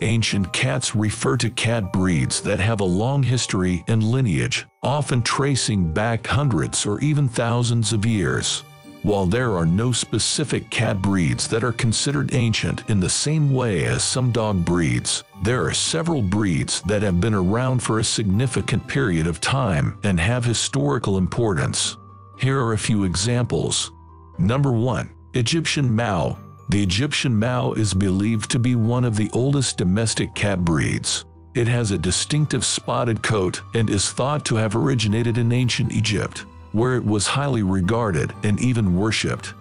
Ancient cats refer to cat breeds that have a long history and lineage, often tracing back hundreds or even thousands of years. While there are no specific cat breeds that are considered ancient in the same way as some dog breeds, there are several breeds that have been around for a significant period of time and have historical importance. Here are a few examples. Number 1. Egyptian Mau. The Egyptian Mau is believed to be one of the oldest domestic cat breeds. It has a distinctive spotted coat and is thought to have originated in ancient Egypt where it was highly regarded and even worshipped.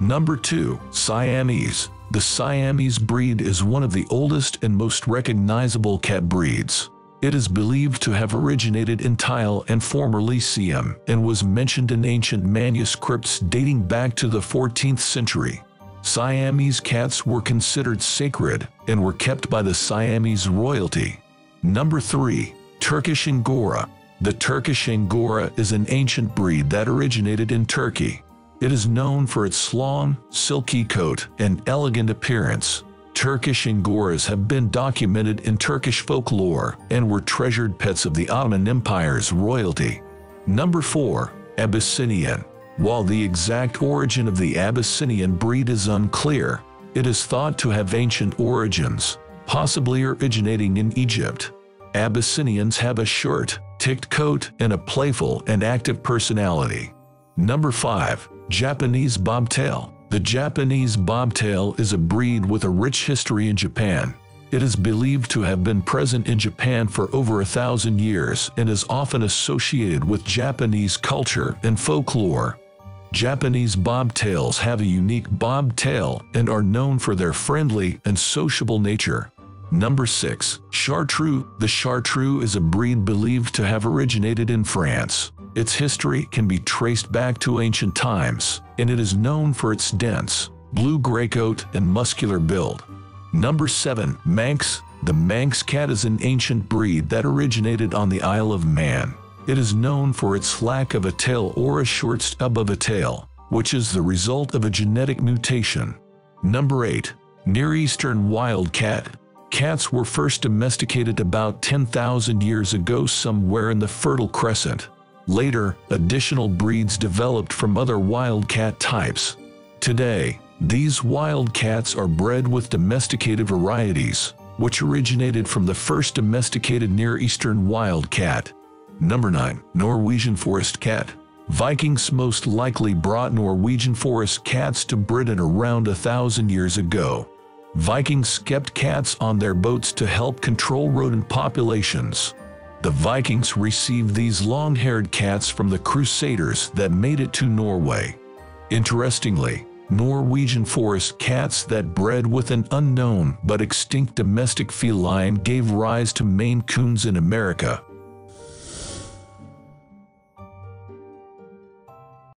Number 2. Siamese. The Siamese breed is one of the oldest and most recognizable cat breeds. It is believed to have originated in Thailand formerly Siam and was mentioned in ancient manuscripts dating back to the 14th century. Siamese cats were considered sacred and were kept by the Siamese royalty. Number 3. Turkish Angora. The Turkish Angora is an ancient breed that originated in Turkey. It is known for its long, silky coat and elegant appearance. Turkish Angoras have been documented in Turkish folklore and were treasured pets of the Ottoman Empire's royalty. Number 4. Abyssinian. While the exact origin of the Abyssinian breed is unclear, it is thought to have ancient origins, possibly originating in Egypt. Abyssinians have a short, ticked coat and a playful and active personality. Number 5. Japanese Bobtail The Japanese Bobtail is a breed with a rich history in Japan. It is believed to have been present in Japan for over a thousand years and is often associated with Japanese culture and folklore. Japanese bobtails have a unique bobtail and are known for their friendly and sociable nature. Number 6. Chartreux The Chartreux is a breed believed to have originated in France. Its history can be traced back to ancient times, and it is known for its dense, blue-gray coat and muscular build. Number 7. Manx The Manx cat is an ancient breed that originated on the Isle of Man. It is known for its lack of a tail or a short stub of a tail, which is the result of a genetic mutation. Number 8. Near Eastern Wildcat Cats were first domesticated about 10,000 years ago somewhere in the Fertile Crescent. Later, additional breeds developed from other wildcat types. Today, these wildcats are bred with domesticated varieties, which originated from the first domesticated Near Eastern wildcat. Number 9. Norwegian Forest Cat Vikings most likely brought Norwegian forest cats to Britain around a thousand years ago. Vikings kept cats on their boats to help control rodent populations. The Vikings received these long-haired cats from the Crusaders that made it to Norway. Interestingly, Norwegian forest cats that bred with an unknown but extinct domestic feline gave rise to Maine Coons in America.